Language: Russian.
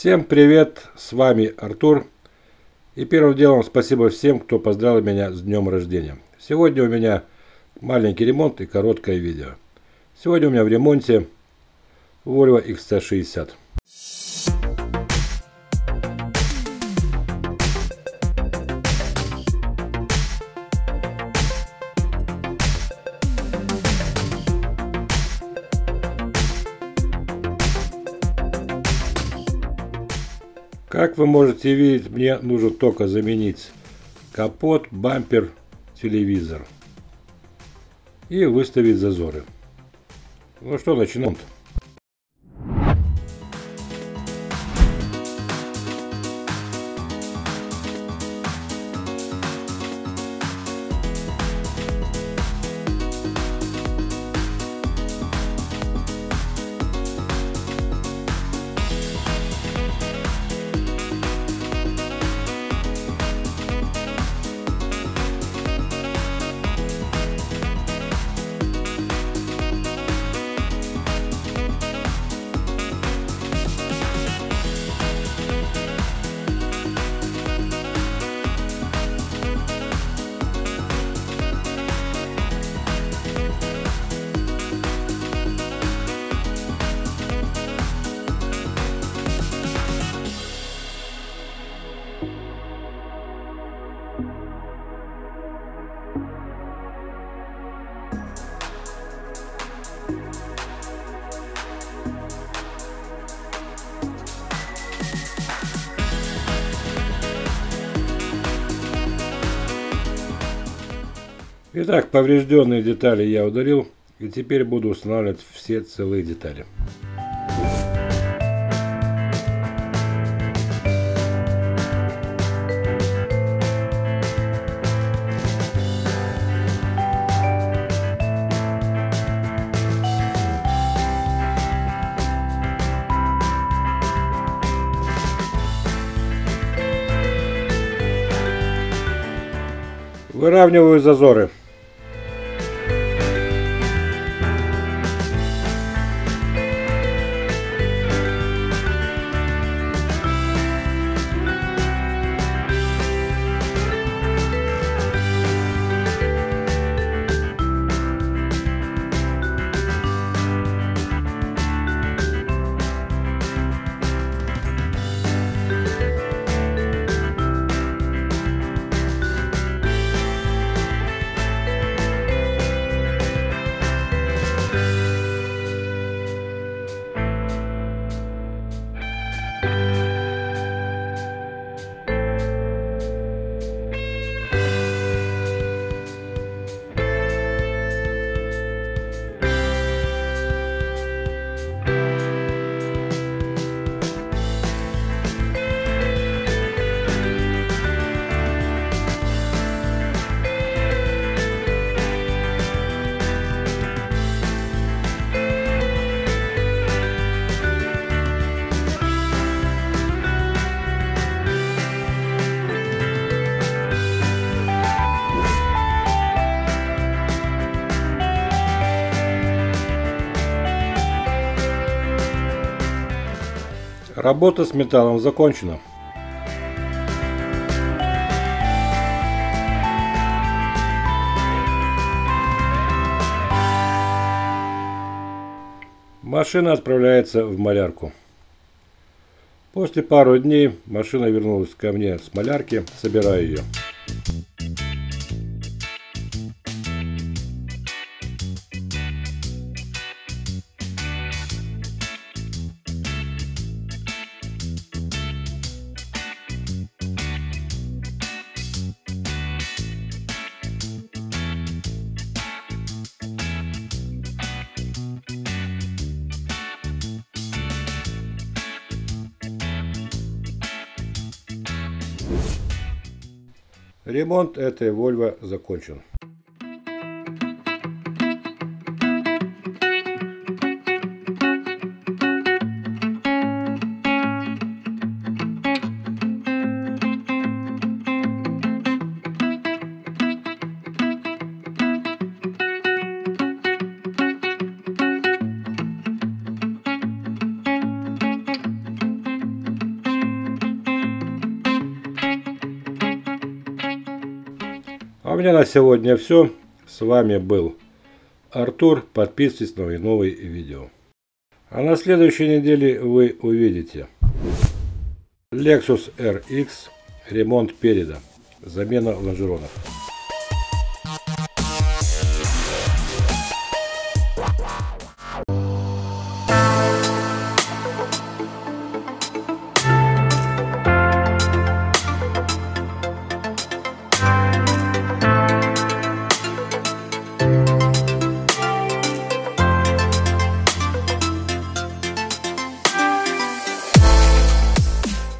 Всем привет, с вами Артур. И первым делом спасибо всем, кто поздравил меня с днем рождения. Сегодня у меня маленький ремонт и короткое видео. Сегодня у меня в ремонте Volvo XC60. Как вы можете видеть, мне нужно только заменить капот, бампер, телевизор и выставить зазоры. Ну что, начнем. -то. Итак, поврежденные детали я удалил. И теперь буду устанавливать все целые детали. Выравниваю зазоры. Работа с металлом закончена. Машина отправляется в малярку. После пару дней машина вернулась ко мне с малярки, собираю ее. Ремонт этой Volvo закончен. А у меня на сегодня все. С вами был Артур. Подписывайтесь на мои новые видео. А на следующей неделе вы увидите Lexus RX, ремонт переда, замена лонжеронов.